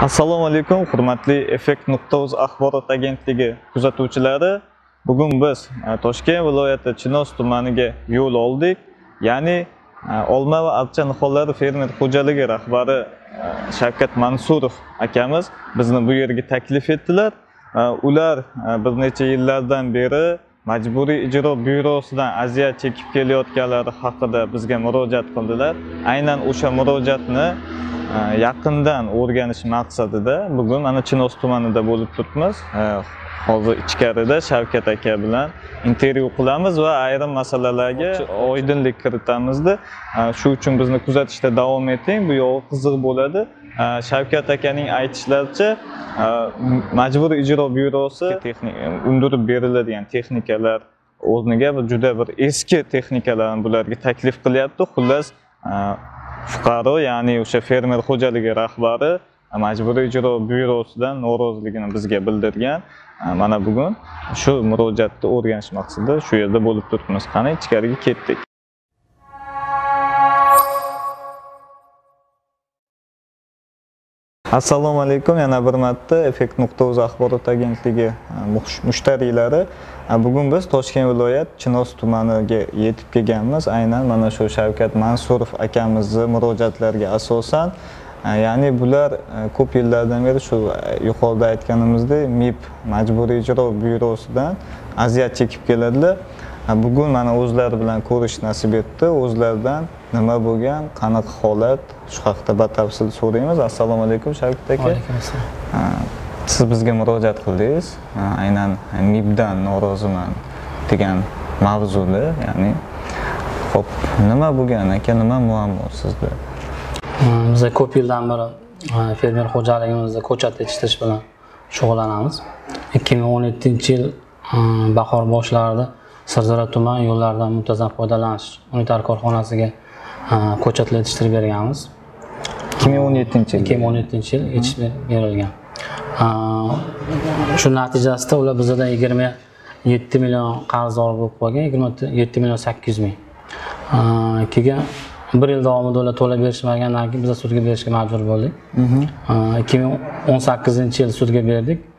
assalomu alaykum hurmatli effekt nuqta uz axborot agentligi kuzatuvchilari. Bugun biz e, toshkent viloyati chinoz tumaniga yo'l oldik. Ya'ni e, olma va archa nihollari fermer xo'jaligi rahbari e, shavkat mansurov akamiz bizni bu yerga taklif etdilar. Ular bir necha yillardan beri majburiy ijro byurosidan aziyat chekib kelayotganlari haqida bizga murojaat qildilar. Aynan o'sha murojaatni yaqindan o'rganish maqsadida bugun mana chinoz tumanida bo'lib turibmiz. Hozir ichkarida shavkat aka bilan intervyu qilamiz va ayrim masalalarga oydinlik kiritamizda. Shu uchun bizni kuzatishda davom eting. Bu yog'i qiziq bo'ladi. Shavkat akaning aytishlaricha majburiy ijro byurosi undirib beriladigan texnikalar o'rniga juda bir eski texnikalarni bularga taklif qilyapti. Xullas fuqaro ya'ni o'sha fermer xo'jaligi rahbari e, majburiy ijro byurosidan noroziligini bizga bildirgan e, mana bugun shu murojaatni o'rganish maqsadida shu yerda bo'lib turibmiz. Qani ichkariga ketdik. Assalomu alaykum yana bir marta effekt nuqta uz axborot agentligi e, mushtariylari e, bugun biz toshkent viloyat chinoz tumaniga yetib kelganmiz. Aynan mana shu shavkat mansurov akamizni murojaatlariga asosan e, ya'ni bular ko'p yillardan beri shu yuqorida aytganimizdek mib majburiy ijro byurosidan aziyat chekib keladilar. Bugun mana o'zlari bilan ko'rish nasib etdi. O'zlaridan nima bo'lgan qanaqa holat? Shu haqida batafsil so'raymiz. Assalomu alaykum shavkat aka. Alaykum assalom siz bizga murojaat qildingiz. Aynan mibdan noroziman degan mavzuda ya'ni ho'p nima bo'lgan aka? Nima muammo sizda? Biz ko'p yildan beri fermer xo'jaligimizda ko'chat yetishtirish bilan shug'ullanamiz. Ikki ming o'n yettinchi yil bahor boshlarida sirdaryo tuman yo'llaridan muntazam foydalanish unitar korxonasiga ko'chatlar yetishtirib berganmiz. Ikki ming o'n yettinchi yil. Ikki ming o'n yettinchi yil yetishib berilgan. Shu natijasida ular bizdan yigirma yetti million qarzdor bo'lib qolgan yigirma yetti million sakkiz yuz ming keyin bir yil davomida ular to'lab berishmagandan keyin biz sudga berishga majbur bo'ldik. Ikki ming o'n sakkizinchi yil sudga berdik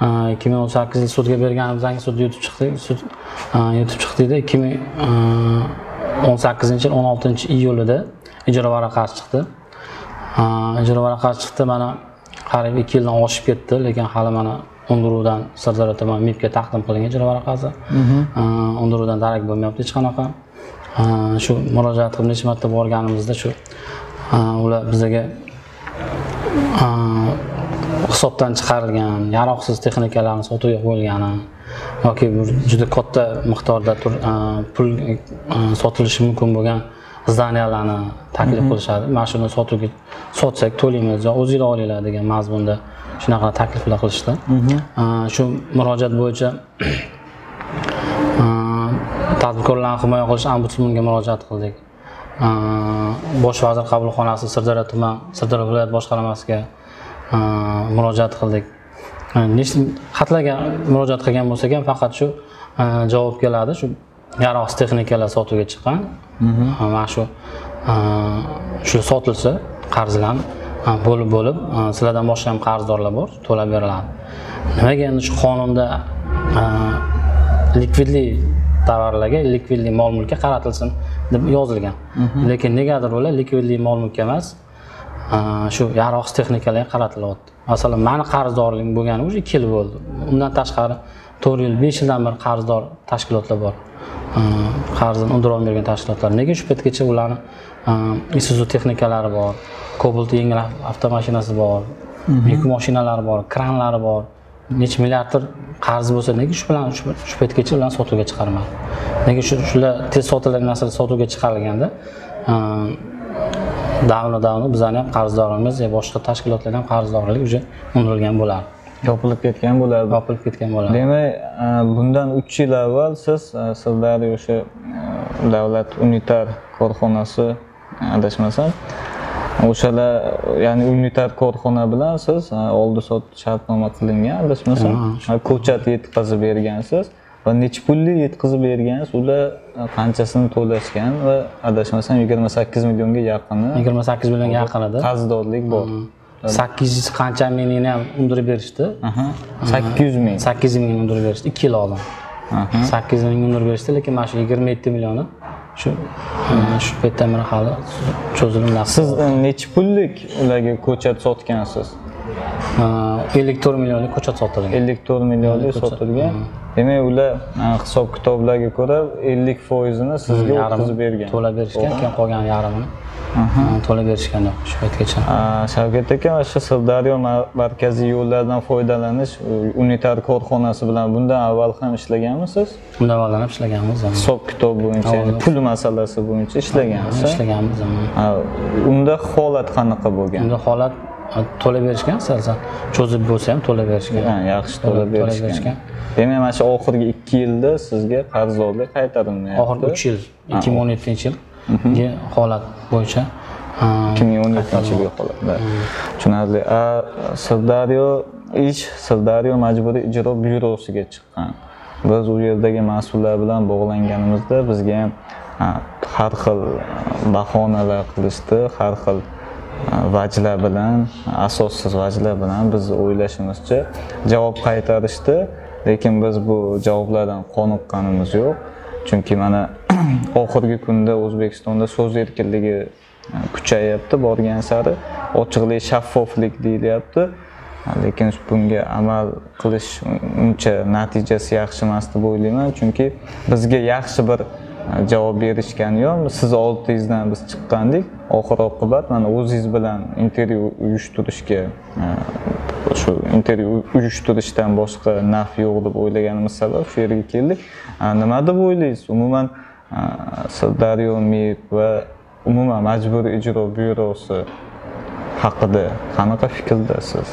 ikki ming o'n sakkiz yil sudga berganimizdan keyin sud yutib chiqdik sud yutib chiqdikda ikki ming o'n sakkizinchi yil o'n oltinchi iyulida ijro varaqasi chiqdi. Ijro varaqasi chiqdi. Mana qariyb ikki yildan oshib ketdi lekin hali mana undiruvdan sirdaryo tuman mibga taqdim qilingan ijro varaqasi. Undiruvdan darak bo'lmayapti hech qanaqa. Shu murojaat qilib necha marta borganimizda shu ular bizga hisobdan chiqarilgan yaroqsiz texnikalarni sotuvga qo'yilgani yoki juda katta miqdorda pul sotilishi mumkin bo'lgan zdaniyalarni taklif qilishadi. Mana shuni sotuvga sotsak to'laymiz yo o'zinglar olinglar degan mazmunda shunaqa takliflar qilishdi. Shu murojaat bo'yicha tadbirkorlarni himoya qilish ombudsmanga murojaat qildik. Bosh vazir qabulxonasi sirdaryo tuman sirdaryo viloyat boshqarmasiga murojaat qildik. Nechta xatlarga murojaat qilgan bo'lsak ham faqat shu javob keladi. Shu yaroqsiz texnikalar sotuvga chiqqan. Mana shu shu sotilsa qarzlar bo'lib bo'lib sizlardan boshqa ham qarzdorlar bor to'lab beriladi. Nimaga endi shu qonunda likvidli tovarlarga likvidli mol mulkka qaratilsin deb yozilgan. Lekin negadir ular likvidli mol mulkka emas shu yaroqsiz texnikalarga qaratilyapti. Masalan mani qarzdorligim bo'lgani уже ikki yil bo'ldi. Undan tashqari to'rt yil besh yildan beri qarzdor tashkilotlar bor. Qarzini undira olmagan tashkilotlar. Nega shu paytgacha ularni isuzu texnikalari bor cobalt yengil avtomashinasi bor yuk mashinalari bor kranlari bor. Necha milliarddir qarzi bo'lsa nega shu bilan shu paytgacha ularni sotuvga chiqarmadi nega shu shular tez sotiladigan narsalar sotuvga chiqarilganda davno davno bizani ham qarzdorimiz yo boshqa tashkilotlarni ham qarzdorligi уже undirilgan bo'lardi. Yopilib ketgan bo'ladi yopilib ketgan bo'ladi demak bundan uch yil avval siz sirdaryo o'sha davlat unitar korxonasi adashmasam o'shalar ya'ni unitar korxona bilan siz oldi sotdi shartnoma qilingan adashmasam ko'chat yetkazib bergansiz va necha pulli yetkazib bergansiz ular qanchasini to'lashgan va adashmasam yigirma sakkiz millionga yaqini. Yigirma sakkiz millionga yaqinida qarzdorlik bor. Sakkiz yuz qancha mingni ham undirib berishdi? Aha. 800 ming. sakkiz yuz mingni undirib berishdi. Ikki yil oldin. Sakkiz ming undirib berishdi lekin mana shu yigirma yetti millioni shu e, shu paytdan beri hali cho'zilib Siz e, necha pullik ularga ko'chat sotgansiz? Ellik to'rt millionlik ko'chat sotilgan 54 millionlik sotilgan. Demak, ular hisob kitoblarga ko'ra 50 foizini sizga o'tkazib bergan. to'lab berishgan keyin qolgan yarimini e, to'lab berishgan shu paytgacha Shavkat aka, mana shu Sirdaryo ma- markaziy yo'llardan foydalanish unitar korxonasi bilan bundan avval ham ishlaganmisiz? undan avvaldan ham ishlaganmiz. Hisob kitob bo'yicha, ya'ni pul masalasi bo'yicha ishlagansiz. ishlaganmiz. A, Unda holat qanaqa bo'lgan? unda holat to'lab berishgan sal sal cho'zib bo'lsa ham to'lab berishgan Ha, yaxshi to'lab berishgan. Demak, mana shu oxirgi 2 yilda sizga qarzdorlik qaytarilmayapti. oxirgi uch yil ikki ming o'n yettinchi yilgi holat bo'yicha e, 2017 yilga qoladi. Tushunarli. A, Sirdaryo ish Sirdaryo majburiy ijro byurosiga chiqqan. Biz u yerdagi mas'ullar bilan bog'langanimizda bizga ham har xil bahonalar qilishdi, har xil vajlar bilan, asossiz vajlar bilan biz o'ylashimizcha javob qaytarishdi, lekin biz bu javoblardan qoniqqanimiz yo'q. Chunki mana oxirgi kunda O'zbekistonda so'z erkinligi e, kuchayapti borgan sari. Ochiqlik shaffoflik deyilyapti lekin bunga amal qilish uncha natijasi yaxshi emas deb o'ylayman. Chunki bizga yaxshi bir javob berishgani yo'q siz oldingizdan biz chiqqandik. Oxir oqibat mana o'zingiz bilan intervyu uyushtirishga e, shu intervyu uyushtirishdan boshqa naf yo'q deb o'ylaganimiz sabab shu yerga keldik. E, nima deb o'ylaysiz? Umuman e, sirdaryo mib va umuman majburiy ijro byurosi haqida qanaqa fikrdasiz?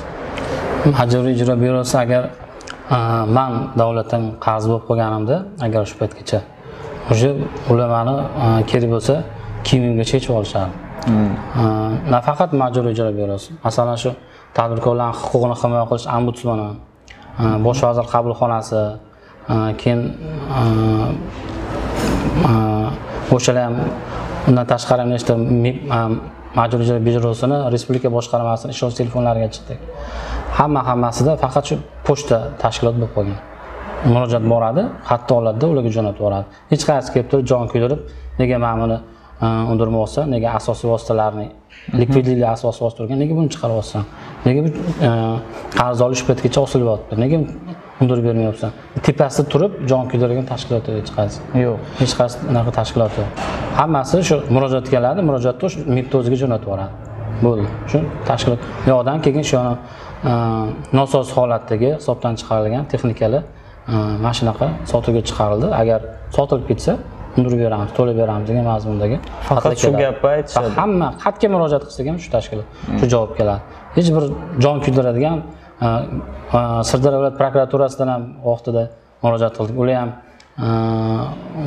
Majburiy ijro byurosi agar man davlatdan qarz bo'lib qolganimda agar shu paytgacha уже ular mani a, kerak bo'lsa kiyimimgacha yechib olishardi A, nafaqat majburiy ijro byurosi masalan shu tadbirkorlarni huquqini himoya qilish ombudsmani bosh vazir qabulxonasi keyin o'shalar ham undan tashqari nechta majburiy ijro byurosini respublika boshqarmasini ishonch telefonlariga chiqdik hamma hammasida faqat shu pochta tashkilot bo'lib qolgan murojaat boradi. Xatni oladida ularga jo'natib yuboradi hech qaysi kelib turib jon kuydirib nega mana buni e, undirmoqsan nega asosiy vositalarni likvidlikka asosiy vosita turgan nega buni chiqaryapsan nega bu e, qarz olish paytgacha osilyapti nega undirib bermayapsan? Tepasida turib jon kuydirgan tashkilot yo'q hech qaysi. Yo'q. Hech qaysi unaqa tashkilot yo'q. Hammasi shu murojaat keladi murojaatni o'sha mibni o'ziga jo'natib yuboradi bo'ldi. Shu tashkilot yoqdan keyin shu e, nosoz holatdagi hisobdan chiqarilgan texnikalar mana shunaqa sotuvga chiqarildi. Agar sotilib ketsa undirib beramiz to'lab beramiz degan mazmundagi Faqat shu gapni aytishadi. Hamma qayerga murojaat qilsak ham shu tashkilot shu javob keladi. Hech bir jon kuydiradigan e, e, sirdaryo viloyat prokuraturasidan ham vaqtida murojaat qildik. Ular ham e,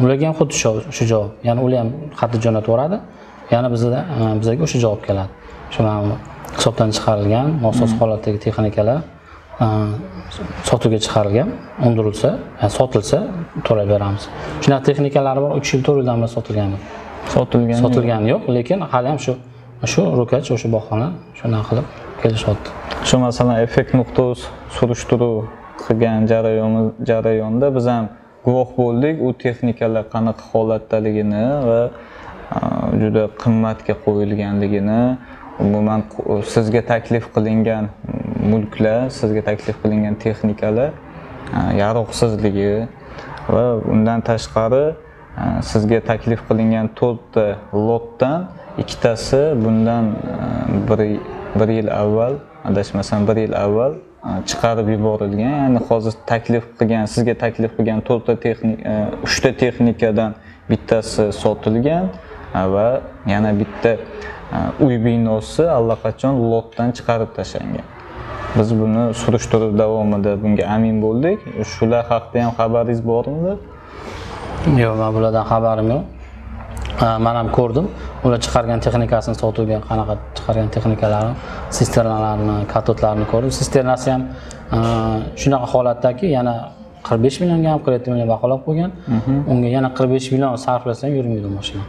ularga ham xuddi shu javob. Ya'ni ular ham xatni jo'natib yuboradi yana bizda bizga o'sha javob keladi. Shu hisobdan chiqarilgan nosoz holatdagi texnikalar sotuvga chiqarilgan undirilsa sotilsa to'lab beramiz. Shunaqa texnikalari bor uch yil to'rt yildan beri sotilgan sotilgan sotilgani yo'q lekin hali ham shu shu ro'kach o'sha bahona shunaqa qilib kelishyapti. Shu masalan effekt nuqta uz surishtiruv qilgan jarayonimiz jarayonda biz ham guvoh bo'ldik u texnikalar qanaqa holatdaligini va juda qimmatga qo'yilganligini umuman sizga taklif qilingan mulklar sizga taklif qilingan texnikalar yaroqsizligi va undan tashqari sizga taklif qilingan to'rtta lotdan ikkitasi bundan bir, bir yil avval adashmasam bir yil avval chiqarib yuborilgan. Ya'ni hozir taklif qilgan sizga taklif qilgan to'rtta texnik uchta texnikadan bittasi sotilgan va yana bitta uy binosi allaqachon lotdan chiqarib tashlangan. Biz buni surishtiruv davomida bunga amin bo'ldik. Shular haqida ham xabaringiz bormi? Yo'q man bulardan xabarim yo'q. Man ham ko'rdim. Ular chiqargan texnikasini sotuvga qanaqa chiqargan texnikalarini sisternalarni katodlarini ko'rdim. Sisternasi ham shunaqa holatdaki yana qirq besh millionga ham qirq yetti million baholab qo'ygan unga yana qirq besh million sarflasa ham yurmaydi mashina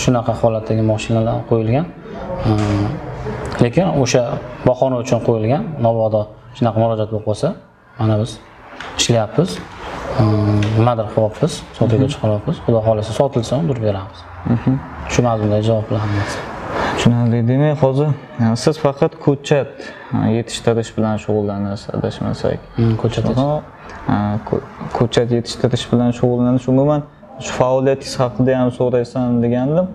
shunaqa holatdagi mashinalar qo'yilgan. A, lekin o'sha bahona uchun qo'yilgan mabodo shunaqa murojaat bo'lib qolsa mana biz ishlayapmiz. Ehm, nimadir qilyapmiz sotuvga chiqaryapmiz. Xudo xohlasa sotilsa undirib beramiz. Shu mazmundagi javob bilan hammasi tushunarli demak hozir e, siz faqat ko'chat e, yetishtirish bilan shug'ullanasiz adashmasak. Hmm, ko'chat ko'chat yetishtirish bilan shug'ullanish umuman shu faoliyatingiz haqida ham so'raysam degandim.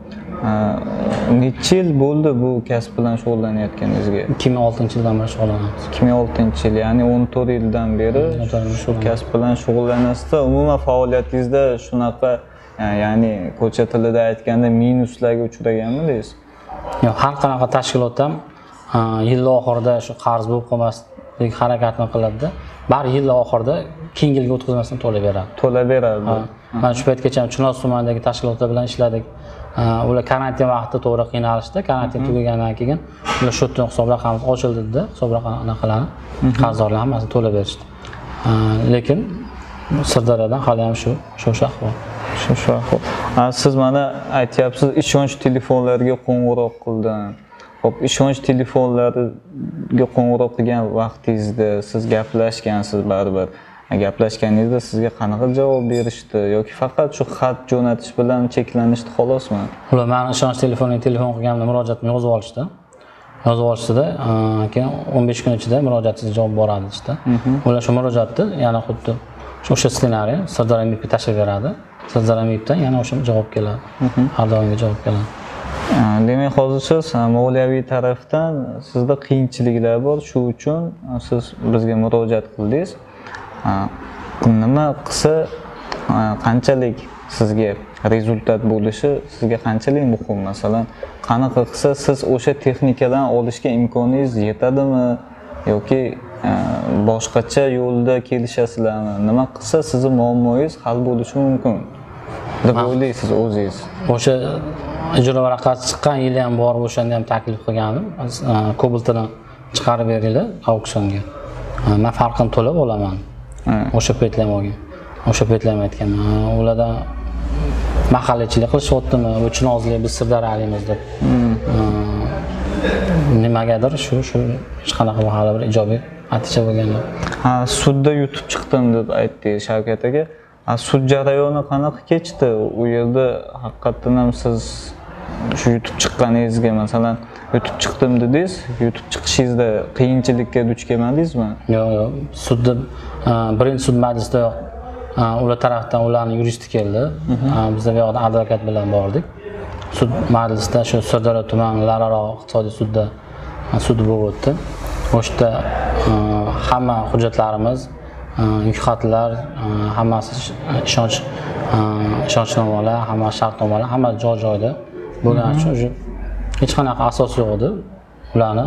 Necha yil bo'ldi bu kasb bilan shug'ullanayotganingizga ikki ming oltinchi yildan beri shug'ullanamiz ikki ming oltinchi yil ya'ni o'n to'rt yildan beri shu kasb bilan shug'ullanasizda. Umuman faoliyatingizda shunaqa ya'ni ko'cha tilida aytganda minuslarga uchraganmidingiz Yo'q, har qanaqa tashkilot ham yilni oxirida shu qarz bo'lib qolmaslik harakatini qiladida. Baribir yilni oxirida keyingi yilga o'tkazmasdan to'lab beradi to'laveradi mana shu paytgacha ham chinoz tumanidagi tashkilotlar bilan ishladik. Ular karantin vaqtida to'g'ri qiynalishdi. Karantin tugagandan keyin ular shu yerdan hisob raqamimiz ochildida hisob raqam anaqalarni qarzdorlar hammasini to'lab berishdi lekin sirdaryodan hali ham shu shu shu ahvol shu shu ahvol. Siz mana aytyapsiz ishonch telefonlariga qo'ng'iroq qildim ho'p ishonch telefonlariga qo'ng'iroq qilgan vaqtingizda siz gaplashgansiz baribir. Gaplashganingizda sizga qanaqa javob berishdi yoki faqat shu xat jo'natish bilan cheklanishdi xolosmi ular mani ishonch telefoniga telefon qilganimda murojaatimni yozib olishdi. Yozib olishdida a, keyin o'n besh kun ichida murojaatingizga javob boradi deyishdi ular shu murojaatni yana xuddi o'sha ssenariy sirdaryo mibga tashlab beradi. Sirdaryo mibdan yana o'sha javob keladi. Har doimgi javob keladi demak hozir siz moliyaviy tarafdan sizda qiyinchiliklar bor. Shu uchun siz bizga murojaat qildingiz. Nima qilsa qanchalik sizga rezultat bo'lishi sizga qanchalik muhim? Masalan qanaqa qilsa siz o'sha texnikadan olishga imkoningiz yetadimi? Yoki boshqacha yo'lda kelishasizlarmi? Nima qilsa sizni muammoyingiz hal bo'lishi mumkin? Deb o'ylaysiz o'zingiz? O'sha ijro varaqasi chiqqan yili ham borib o'shanda ham taklif qilgandim. A, kobaltini chiqarib beringlar auksionga. A, man farqini to'lab olaman. O'sha paytlar ham olgan o'sha paytlar ham aytganman ulardan mahallachilik qilishyaptimi bu chinozlik biz sirdaryolimiz deb A, nimagadir shu shu hech qanaqa hali bir ijobiy natija bo'lgani. Yo'q Ha, sudda yutib chiqdim deb aytdingiz Shavkat aka. Sud jarayoni qanaqa kechdi? U yerda haqiqatdan ham siz shu yutib chiqqaningizga masalan yutib chiqdim dedingiz, yutib chiqishingizda qiyinchilikka duch kelmadingizmi? yo'q yo'q. Sudda birinchi sud a, ular tarafdan ularni yuristi keldi. A, biz bu yoqda advokat bilan bordik. Sud majlisida shu sirdaryo tuman lararo iqtisodiy sudda sud bo'lib o'tdi. O'sha yerda hamma hujjatlarimiz a, yukxatlar a, hammasi sh- ishonch ishonchnomalar hamma shartnomalar hammasi joy joyida bo'lgani uchun уже hech qanaqa asos yo'q edi ularni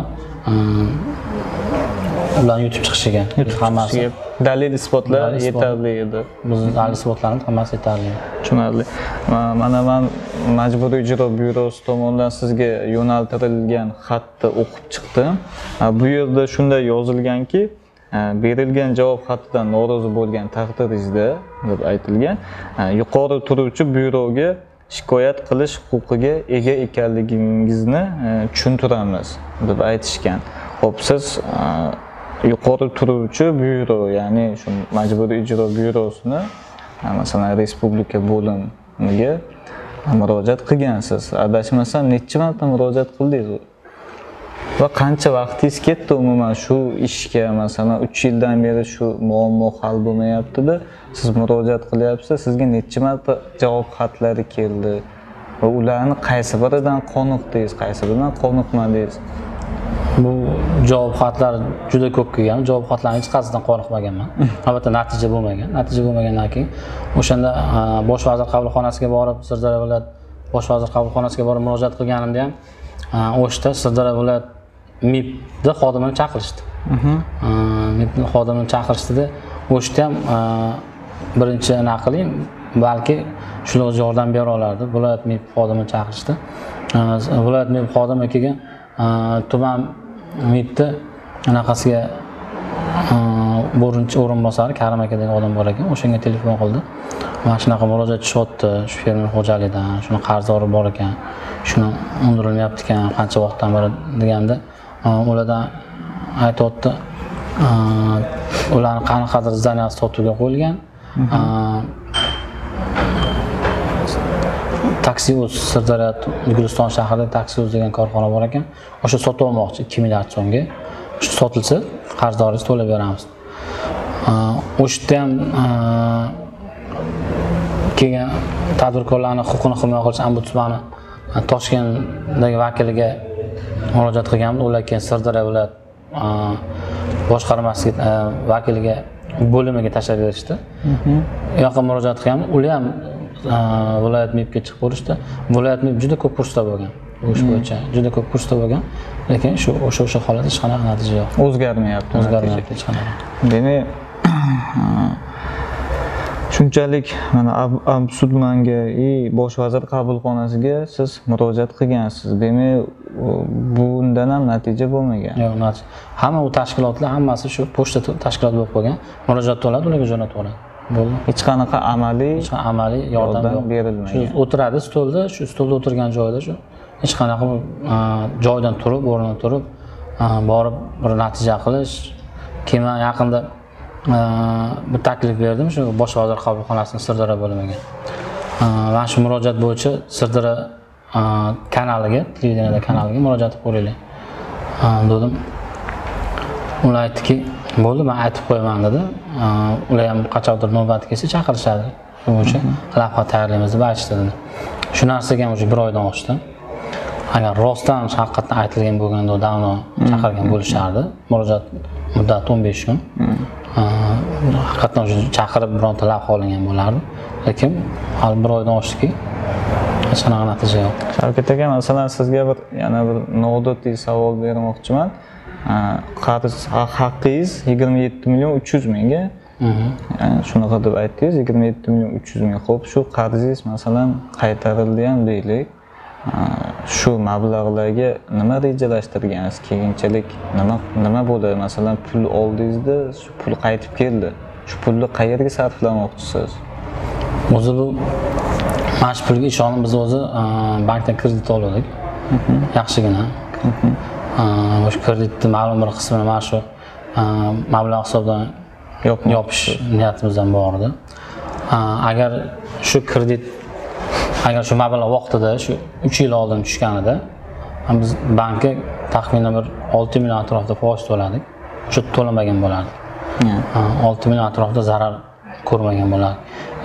ularni yutib chiqishiga hammasi dalil isbotlar yetarli edi. bizni dalil isbotlarimiz hammasi yetarli Tushunarli. Ma- Mana man Majburiy ijro byurosi tomonidan sizga yo'naltirilgan xatni o'qib chiqdim. Bu yerda shunday yozilganki, Э, berilgan javob xatidan norozi bo'lgan taqdiringizda deb aytilgan, e, yuqori turuvchi byuroga shikoyat qilish huquqiga ega ekanligingizni e, tushuntiramiz deb aytishgan. Xo'p, siz e, yuqori turuvchi byuro, ya'ni shu Majburiy ijro byurosini masalan respublika bo'limiga murojaat qilgansiz adashmasam nechi marta murojaat qildingiz va qancha vaqtingiz ketdi umuman shu ishga? Masalan uch yildan beri shu muammo hal bo'lmayaptida siz murojaat qilyapsiz sizga necha marta javob xatlari keldi? Va ularni qaysi biridan qoniqdingiz qaysi biridan qoniqmadingiz bu javob xatlar juda ko'p kelgan. Javob xatlarni hech qaysidan qoniqmaganman albatta natija bo'lmagan. Natija bo'lmagandan keyin o'shanda bosh vazir qabulxonasiga borib sirdaryo viloyat bosh vazir qabulxonasiga borib murojaat qilganimda ham a, o'sha yerda sirdaryo viloyat mibni xodimini chaqirishdi. A, mibni xodimini chaqirishdida o'sha yerda ham birinchi anaqa qiling balki shular yordam bera olardi. Viloyat mib xodimini chaqirishdi. Viloyat mib xodimi keyin tuman mibni anaqasiga birinchi o'rinbosari karim aka degan odam bor ekan o'shanga telefon qildi. Mana shunaqa murojaat tushyapti shu fermer xo'jalikdan shuni qarzdori bor ekan shuni undirilmayapti ekan qancha vaqtdan beri deganda ulardan aytyapti ularni qanaqadir zdaniyasi sotuvga qo'yilgan taksi o'z sirdaryo guliston shahrida taksi o'z degan korxona bor ekan o'sha sotib olmoqchi ikki milliard so'mga shu sotilsa qarzdorimizni to'lab beramiz o'sha yerda ham keyin tadbirkorlarni huquqini himoya qilish ombudsmani toshkentdagi vakiliga murojaat qilganmiz. Ular keyin sirdaryo viloyat boshqarmasiga vakiliga bo'limiga tashlab berishdi. U yoqqa murojaat qilganmiz. Ular ham viloyat mibga chiqib ko'rishdi viloyat mib juda ko'p kursda bo'lgan bu ish bo'yicha. Juda ko'p kursda bo'lgan lekin shu o'sha o'sha holat hech qanaqa natija yo'q. O'zgarmayapti o'zgarmayapti hech qanaqa. Demak shunchalik mana ombudsmanga и bosh vazir qabulxonasiga siz murojaat qilgansiz. Demak bundan ham natija bo'lmagan. Yo'q natija hamma u tashkilotlar hammasi shu pochta tashkiloti bo'lib qolgan. Murojaat bo'ladi ularga jo'nataveradi bo'ldi. Hech qanaqa amaliy hech qanaqa amaliy yordam berilmagan. shu o'tiradi stolda shu stolda o'tirgan joyida shu hech qanaqa joydan turib o'rnidan turib borib bir natija qilish keyin yaqinda Э, bir taklif berdim shu bosh vazir qabulxonasini sirdaryo bo'limiga. Э, mana shu murojaat bo'yicha sirdaryo э, kanaliga televideniyada kanaliga murojaat qilib ko'ringlar A, dedim ular aytdiki bo'ldi man aytib qo'yaman dedi. Ular ham qachondir navbati kelsa chaqirishadi. Shu bo'yicha lavha tayyorlaymiz deb aytishdi dedi. Shu narsaga ham уже bir oydan oshdi. Agar rostdan haqiqatdan aytilgan bo'lganda davno chaqirgan bo'lishardi murojaat muddati o'n besh kun. Mm. Haqiqatdan o'sha chaqirib bironta lavha olingan bo'lardi lekin hali bir oydan oshdiki hech qanaqa natija yo'q shavkat aka masalan sizga bir yana bir noodatiy savol bermoqchiman qarz ha- haqqingiz yigirma yetti million uch yuz mingga shunaqa deb aytdingiz yigirma yetti million uch yuz ming ho'p shu qarzingiz masalan qaytarildi ham deylik shu mablag'larga nima rejalashtirgansiz? Keyinchalik nima nima bo'ldi? Masalan pul oldingizda shu pul qaytib keldi. Shu pulni qayerga sarflamoqchisiz? O'zi bu mana shu pulga ishonib biz o'zi a, bankdan kredit oldik. Yaxshigina. A, o'sha kreditni ma'lum bir qismini mana shu a, mablag' hisobidan yopish niyatimizdan bor edi agar shu kredit agar shu mablag' vaqtida shu uch yil oldin tushganida biz bankka taxminan bir olti million atrofida foiz to'ladik. O'sha to'lamagan bo'lardik. Olti million atrofida zarar ko'rmagan bo'lardi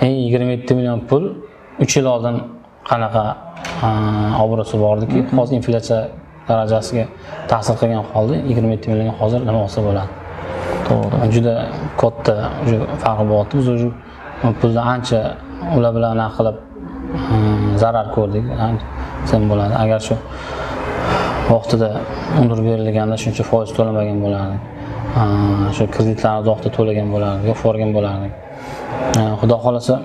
eng yigirma yetti million pul uch yil oldin qanaqa obro'si bordiki hozir inflyatsiya darajasiga ta'sir qilgan holda yigirma yetti million hozir nima olsa bo'ladi. To'g'ri. Juda katta уже farqi bo'lyapti. Biz уже pulni ancha ular bilan anaqa qilib zarar ko'rdik. Desam bo'ladi agar shu vaqtida undirib berilganda shuncha foiz to'lamagan bo'lardik. Shu kreditlarni vaqtida to'lagan bo'lardik yopib yuborgan bo'lardik xudo xohlasa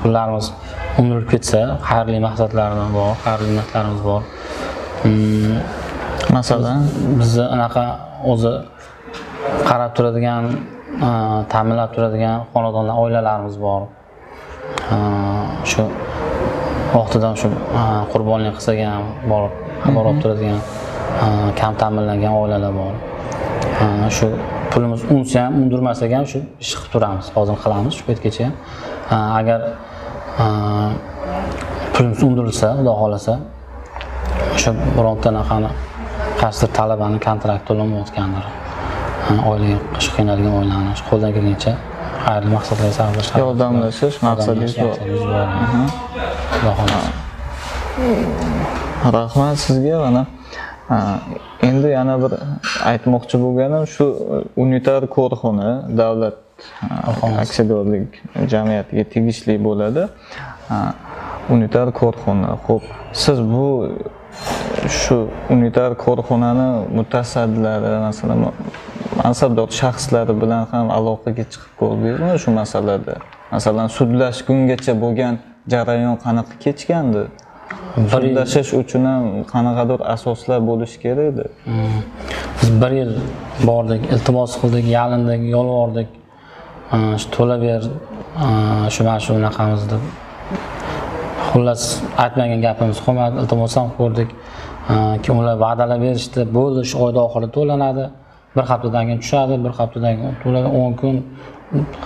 pullarimiz undirilib ketsa xayrli maqsadlarimiz bor xayrli niyatlarimiz bor. Mm, masalan? bizni anaqa o'zi qarab turadigan ta'minlab turadigan xonadonlar oilalarimiz bor. Shu vaqtidan shu qurbonlik qilsak ham borib xabar olib turadigan a, kam ta'minlangan oilalar bor. Shu pulimiz unsa ham undirmasak ham shu ish qilib turamiz hozir qilamiz shu paytgacha. Agar pulimiz undirilsa xudo xohlasa o'sha bironta anaqani qaysidir talabani kontrakt to'lamayotgandir Ha, oilaga qish qiynalgan oilani qo'ldan kelgancha xayrli maqsadlarga sarflash Yordamlashish maqsadingiz bor. Xudo xohlasa rahmat sizga. Mana endi yana bir aytmoqchi bo'lganim shu unitar korxona davlat aksiyadorlik jamiyatiga tegishli bo'ladi. Unitar korxona. Ho'p siz bu shu unitar korxonani mutasaddilari masalan mansabdor shaxslari bilan ham aloqaga chiqib ko'rdingizmi shu masalada? Masalan sudlashgungacha bo'lgan jarayon qanaqa kechgandi? Bir yil sudlashish uchun ham qanaqadir asoslar bo'lishi kerak edi. Biz bir yil bordik iltimos qildik yalindik yolvordik shu to'lab ber shu mana shu unaqamiz deb. Xullas aytmagan gapimiz qolmadi iltimos ham ko'rdik keyin ular va'dalar berishdi bo'ldi shu oyni oxirida to'lanadi. Bir haftadan keyin tushadi bir haftadan keyin to'ladi o'n kun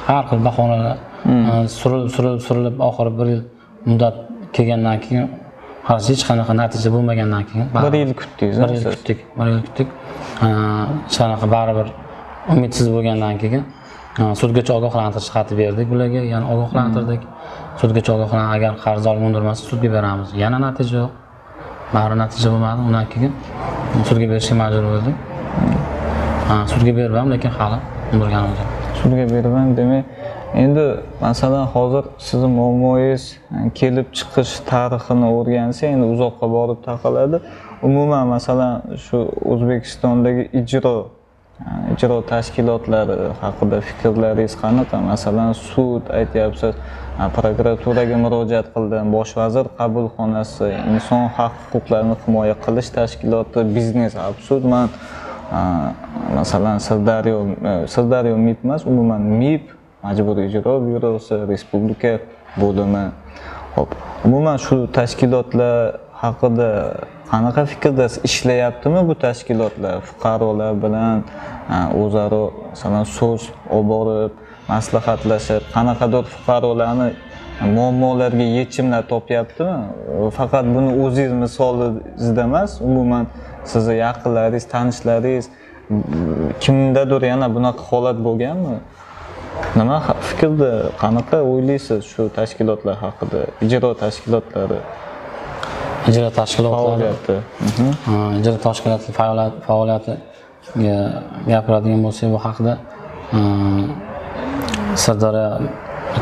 har xil bahonalar surilib surilib surilib oxiri bir yil muddat kelgandan keyin xalas hech qanaqa natija bo'lmagandan keyin bir yil kutdingiz bir yil kutdik bir yil kutdik. Hech qanaqa baribir umidsiz bo'lgandan keyin sudgacha ogohlantirish xati berdik ularga yana ogohlantirdik. Sudgacha ogohlan agar qarzdorlik undirmasa sudga beramiz. Yana natija yo'q. Baribir natija bo'lmadi. Undan keyin sudga berishga majbur bo'ldik. Ha, sudga bermam lekin hali undirganimiz yo'q. Sudga beraman demak endi masalan hozir sizni muammoyingiz kelib chiqish tarixini o'rgansa endi uzoqqa borib taqaladi. Umuman masalan shu o'zbekistondagi ijro ijro tashkilotlari haqida fikrlaringiz qanaqa? Masalan sud aytyapsiz prokuraturaga murojaat qildim bosh vazir qabulxonasi inson haq huquqlarini himoya qilish tashkiloti biznes absurd man masalan sirdaryo sirdaryo mib emas umuman mib majburiy ijro byurosi respublika bo'limi. Ho'p umuman shu tashkilotlar haqida qanaqa fikrdasiz ishlayaptimi bu tashkilotlar? Fuqarolar bilan o'zaro masalan so'z olib borib maslahatlashib qanaqadir fuqarolarni muammolarga yechimlar topyaptimi? Faqat buni o'zingiz misolingizda emas umuman sizni yaqinlaringiz tanishlaringiz kimdadir yana bunaqa holat bo'lganmi? Nima fikrda qanaqa o'ylaysiz shu tashkilotlar haqida? Ijro tashkilotlari? Ijro tashkilotlari? Faoliyati. Mhm. Ijro tashkiloti faoliyat faoliyatiga gapiradigan bo'lsak bu haqida sirdaryo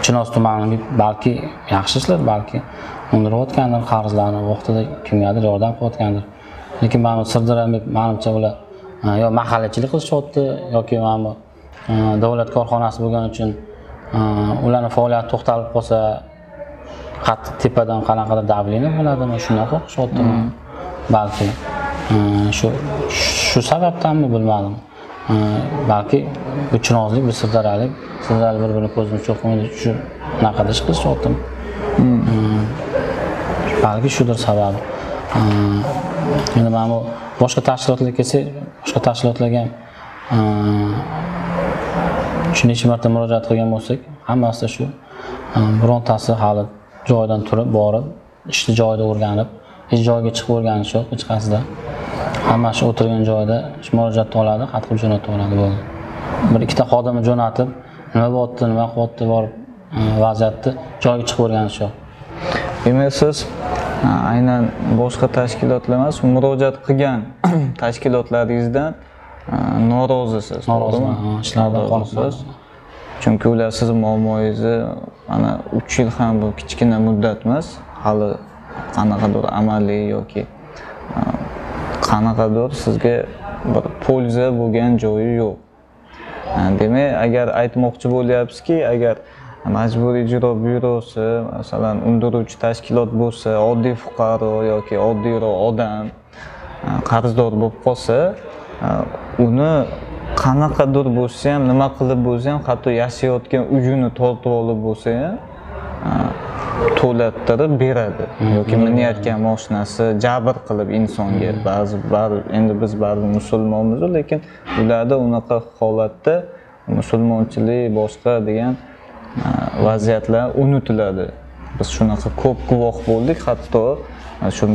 chinoz tumanida balki yaxshi ishlar balki undirayotgandir qarzlarni vaqtida kimgadir yordam qilayotgandir. Lekin mana bu sirdaryo manimcha ular yo mahallachilik qilishyapti yoki mana bu davlat korxonasi bo'lgani uchun ha, ularni faoliyati to'xtalib qolsa qattiq tepadan qanaqadir давление bo'ladimi shunaqa o'xshyaptimi balki mm, shu shu sababdanmi bilmadim. Mm, balki bu chinozlik bu sirdaryolik sirdaryo bir birini ko'zini cho'qmaydi shunaqada ish qilishyaptimi Mm, balki shudir sababi Mm, endi mana bu boshqa tashkilotlarga kelsak boshqa tashkilotlarga ham mm, shu necha marta murojaat qilgan bo'lsak hammasida shu e, birontasi hali joyidan turib borib ishni joyida o'rganib hech joyga chiqib o'rganish yo'q hech qaysida hammasi o'tirgan joyida shu murojaatni oladi xat qilib jo'natib oladi bo'ldi. Bir ikkita xodimni jo'natib nima bo'lyapti nima qilyapti borib e, vaziyatni joyiga chiqib o'rganish yo'q. Demak siz e, aynan boshqa tashkilotlar emas murojaat qilgan tashkilotlaringizdan norozisiz to'g'rimi? ishlardan. Norozisiz. chunki ular sizni muammoyingizni mana uch yil ham bu kichkina muddat emas hali qanaqadir amaliy yoki qanaqadir sizga bir polza bo'lgan joyi yo'q demak agar aytmoqchi bo'lyapsizki agar majburiy ijro byurosi masalan undiruvchi tashkilot bo'lsa oddiy fuqaro yoki oddiyroq odam qarzdor bo'lib qolsa uni qanaqadir bo'lsa ham nima qilib bo'lsa ham hatto yashayotgan uyini tortib olib bo'lsa ham ha, to'lattirib beradi. Yoki minayotgan moshinasi jabr qilib insonga. Ba'zi ba'zi endi biz baribir musulmonmiz lekin ularda unaqa holatda musulmonchilik boshqa degan vaziyatlar unutiladi. Biz shunaqa ko'p guvoh bo'ldik hatto shu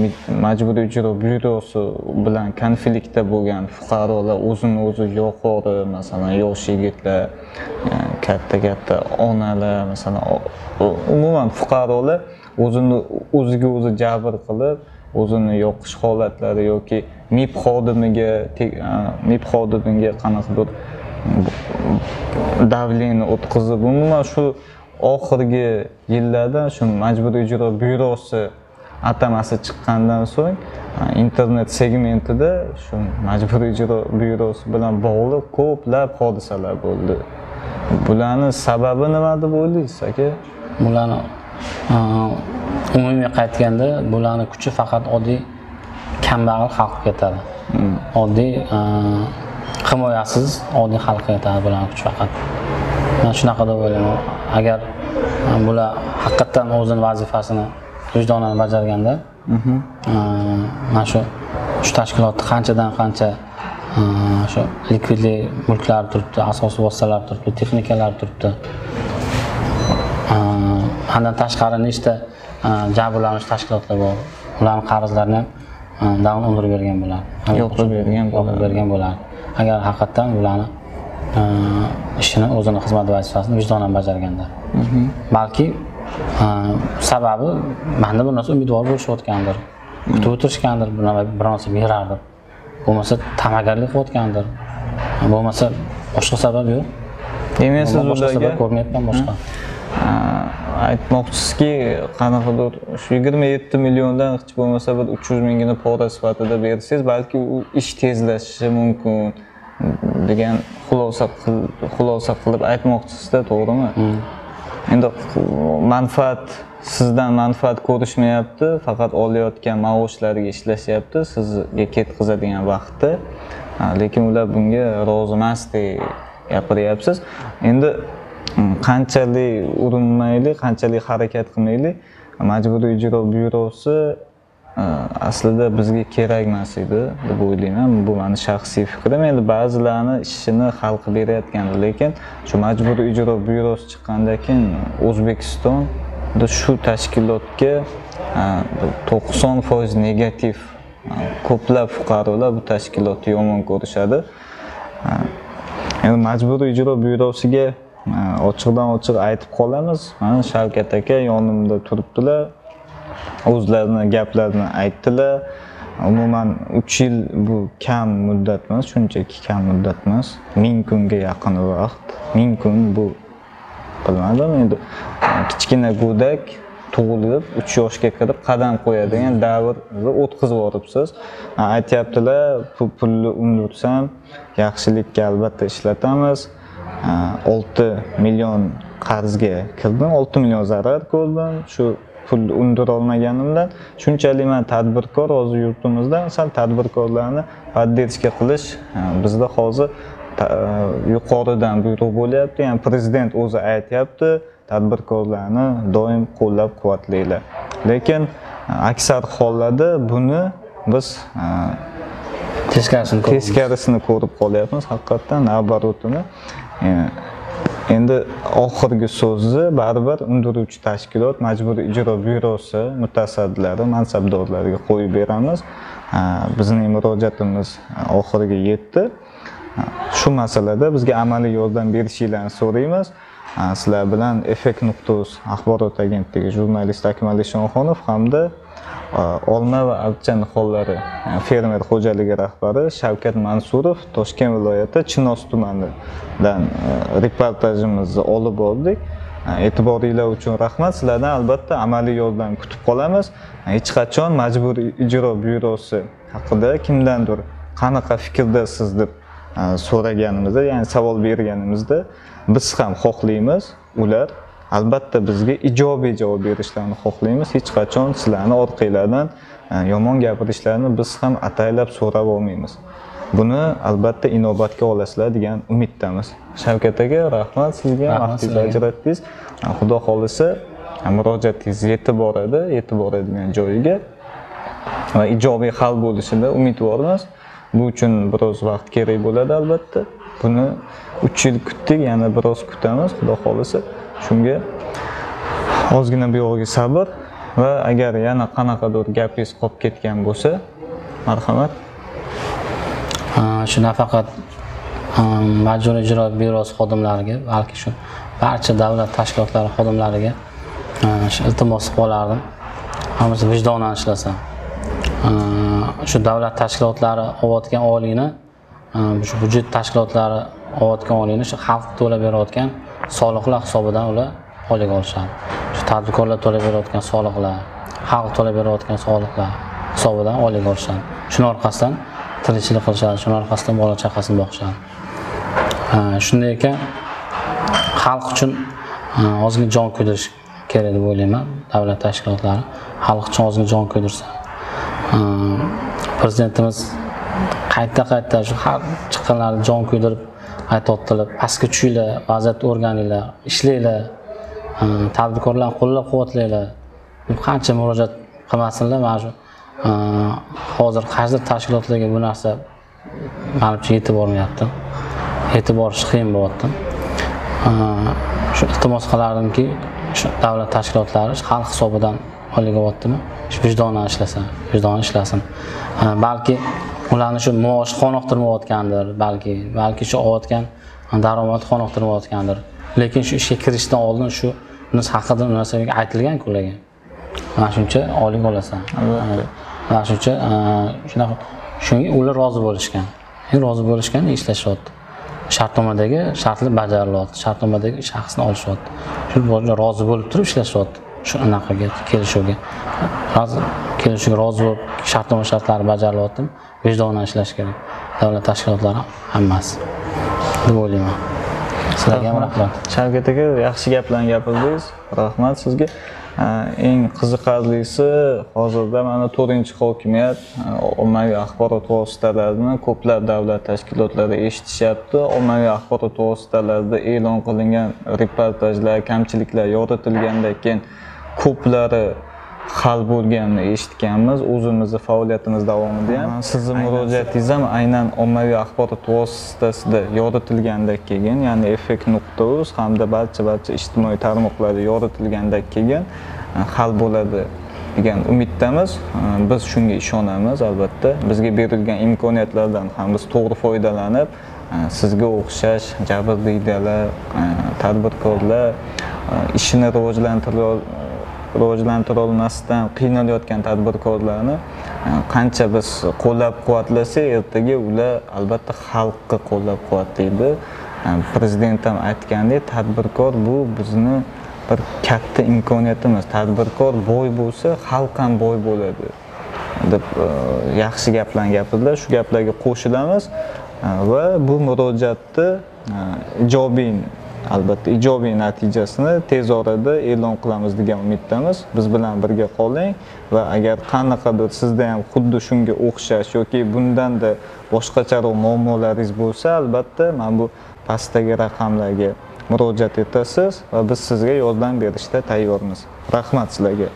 majburiy ijro byurosi bilan konfliktda bo'lgan fuqarolar o'zini o'zi yuqori masalan yosh yigitlar e, katta katta onalar masalan umuman fuqarolar o'zini o'ziga o'zi jabr qilib o'zini yoqish holatlari yoki mib xodimiga e, mib xodimiga qanaqadir давление o'tkazib umuman shu oxirgi yillarda shu majburiy ijro byurosi atamasi chiqqandan so'ng internet segmentida shu majburiy ijro byurosi bilan bog'liq ko'plab hodisalar bo'ldi. Bularni sababi nima deb o'ylaysiz aka bularni umumiy qaytganda bularni kuchi faqat oddiy kambag'al xalqqa ketadi oddiy e, himoyasiz oddiy xalqqa yetadi bularni kuchi faqat. Man shunaqa deb o'ylayman. Agar bular haqiqatdan o'zini vazifasini vijdonan bajarganda e, mana shu shu tashkilotni qanchadan qancha shu likvidli mulklari turibdi asosiy vositalar turibdi texnikalar turibdi. Undan tashqari nechta jabrlanish tashkilotlar bor? Ularni qarzlarini ham davlat undirib bergan bo'ladi. Yopib bergan yopib bergan bo'ladi. Agar haqiqatdan ularni ishini o'zini xizmat vazifasini vijdonan bajarganda. Balki e, sababi manda bir narsa umidvor bo'lishayotgandir. Kutib o'tirishgandir bir narsa berardir bo'lmasa ta'magarlik qilayotgandir. Bo'lmasa boshqa sabab yo'q. Demak siz boshqa sabab ko'rmayapman boshqa. Aytmoqchisizki qanaqadir shu yigirma yetti milliondan hech bo'lmasa bir uch yuz mingini pora sifatida bersangiz balki u ish tezlashishi mumkin degan xulosa xulosa qilib aytmoqchisizda to'g'rimi endi manfaat sizdan manfaat ko'rishmayapti faqat olayotgan maoshlarga ishlashyapti sizga ketkazadigan vaqtda lekin ular bunga rozi emasdek gapiryapsiz. Endi mm, qanchalik urinmaylik qanchalik harakat qilmaylik majburiy ijro byurosi aslida bizga kerak emas edi deb o'ylayman. Bu mani shaxsiy fikrim. Endi ba'zilarni ishini hal qilib berayotgandir lekin shu majburiy ijro byurosi chiqqandan keyin o'zbekistonda shu tashkilotga e, to'qson foiz negativ ko'plab fuqarolar bu tashkilotni yomon ko'rishadi. Endi majburiy ijro byurosiga ochiqdan ochiq aytib qolamiz. Mana shavkat aka yonimda turibdilar. O'zlarini gaplarini aytdilar. Umuman uch yil bu kam muddat emas shunchaki kam muddat emas ming kunga yaqin vaqt. Ming kun bu bilmadim endi? Kichkina go'dak tug'ilib uch yoshga kirib qadam qo'yadigan davrni o'tkazib yuboribsiz. Aytyaptilar bu pulni undursam yaxshilikka albatta ishlatamiz. Olti million qarzga kirdim olti million zarar ko'rdim. Shu pulni undirolmaganimdan shunchalik man tadbirkor hozir yurtimizda misol tadbirkorlarni поддержка qilish bizda hozir ta- yuqoridan buyruq bo'lyapti. Ya'ni prezident o'zi aytyapti tadbirkorlarni doim qo'llab quvvatlanglar lekin aksar hollarda buni biz a, teskarisini teskarisini ko'rib qolyapmiz. Haqiqatdan naоборотini endi oxirgi so'zni baribir undiruvchi tashkilot majburiy ijro byurosi mutasaddilari mansabdorlariga qo'yib beramiz. Bizning murojaatimiz oxiriga yetdi. Shu masalada bizga amaliy yordam berishinglarni so'raymiz. Sizlar bilan effekt nuqta.uz axborot agentligi jurnalisti akmal eshonxonov hamda olma va archa nihollari fermer xo'jaligi rahbari shavkat mansurov toshkent viloyati chinoz tumanidan reportajimizni olib oldik. E'tiboringlar uchun rahmat. Sizlardan albatta amaliy yordam kutib qolamiz. Hech qachon majburiy ijro byurosi haqida kimdandir qanaqa fikrdasiz deb so'raganimizda ya'ni savol berganimizda biz ham xohlaymiz. Ular albatta bizga ijobiy javob berishlarini xohlaymiz. Hech qachon sizlarni orqanglardan e, yomon gapirishlarini biz ham ataylab so'rab olmaymiz. Buni albatta inobatga olasizlar degan umiddamiz. Shavkat aka rahmat sizga. Vaqtingizni ajratdingiz. E, xudo xohlasa e, murojaatingiz yetib boradi yetib boradigan joyiga. Va ijobiy hal bo'lishida umidvormiz. Bu uchun biroz vaqt kerak bo'ladi albatta. Buni uch yil kutdik yana biroz kutamiz. Xudo xohlasa shunga ozgina bu yog'iga sabr va agar yana qanaqadir gapingiz qolib ketgan bo'lsa marhamat. Shu nafaqat majburiy ijro byurosi xodimlariga balki shu barcha davlat tashkilotlari xodimlariga shu iltimos qilib qolardim hammasi vijdonan ishlasa shu davlat tashkilotlari olayotgan oylikni shu byudjet tashkilotlari olayotgan oylikni shu xalq to'lab berayotgan soliqlar hisobidan ular oylik olishadi. Shu tadbirkorlar to'lab berayotgan soliqlar xalq to'lab berayotgan soliqlar hisobidan oylik olishadi. Shuni orqasidan tirikchilik qilishadi shuni orqasidan bola chaqasini boqishadi. Ha, shunday ekan xalq uchun ozgina jon kuydirish kerak deb o'ylayman davlat tashkilotlari. Xalq uchun ozgina jon kuydirsa prezidentimiz qayta qayta shu har chiqqanlarni jon kuydirib aytyaptilar pastga tushinglar vaziyatni o'rganinglar ishlanglar tadbirkorlarni qo'llab quvvatlanglar. Deb qancha murojaat qilmasinlar mana shu hozir qaysidir tashkilotlarga bu narsa manimcha yetib bormayapti yetib borish qiyin bo'lyapti. Shu iltimos qilardimki shu davlat tashkilotlari xalq hisobidan olyaptimi shu vijdonan ishlasa vijdonan ishlasin. Balki ularni shu maoshi qoniqtirmayotgandir balki balki shu olayotgan daromadi qoniqtirmayotgandir lekin shu ishga kirishdan oldin shu haqida narsaga aytilganku ularga mana shuncha oylik olasan. Mana shuncha shunaqa. Shunga ular rozi bo'lishgan. Rozi bo'lishgan ishlashyapti. Shartnomadagi shartlar bajarilyapti shartnomadagi shaxsni olishyapti. Shu rozi bo'lib turib ishlashyapti shu anaqaga kelishuvga kelishuvga rozi bo'lib shartnoma shartlari bajarilyaptimi vijdonan ishlash kerak. Davlat tashkilotlari hammasi. Deb o'ylayman? Sizlarga ham rahmat. shavkat aka yaxshi gaplarni gapirdingiz rahmat sizga. Eng qiziqarlisi hozirda mana to'rtinchi hokimiyat ommaviy axborot vositalarini ko'plab davlat tashkilotlari eshitishyapti. Ommaviy axborot vositalarida e'lon qilingan reportajlar kamchiliklar yoritilgandan keyin ko'plari hal bo'lganini eshitganmiz o'zimizni faoliyatimiz davomida ham. Sizni murojaatingiz ham aynan ommaviy axborot vositasida yoritilgandan keyin ya'ni effekt nuqta uz hamda barcha barcha ijtimoiy tarmoqlarda yoritilgandan keyin hal bo'ladi degan umiddamiz. Biz shunga ishonamiz albatta. Bizga berilgan imkoniyatlardan ham biz to'g'ri foydalanib sizga o'xshash jabrdiydalar tadbirkorlar ishini rivojlantira rivojlantirolmasdan qiynalayotgan tadbirkorlarni e, qancha biz qo'llab quvvatlasak ertaga ular albatta xalqqa qo'llab quvvatlaydi. E, prezident ham aytgandek tadbirkor bu bizni bir katta imkoniyatimiz. Tadbirkor boy bo'lsa xalq ham boy bo'ladi deb e, yaxshi gaplarni gapirdilar. Shu gaplarga qo'shilamiz. Va bu murojaatni ijobiy albatta ijobiy natijasini tez orada e'lon qilamiz degan umiddamiz. Biz bilan birga qoling va agar qanaqadir sizda ham xuddi shunga o'xshash yoki bundanda boshqacharoq muammolaringiz bo'lsa albatta mana bu pastdagi raqamlarga murojaat etasiz va biz sizga yordam berishga tayyormiz. Rahmat sizlarga.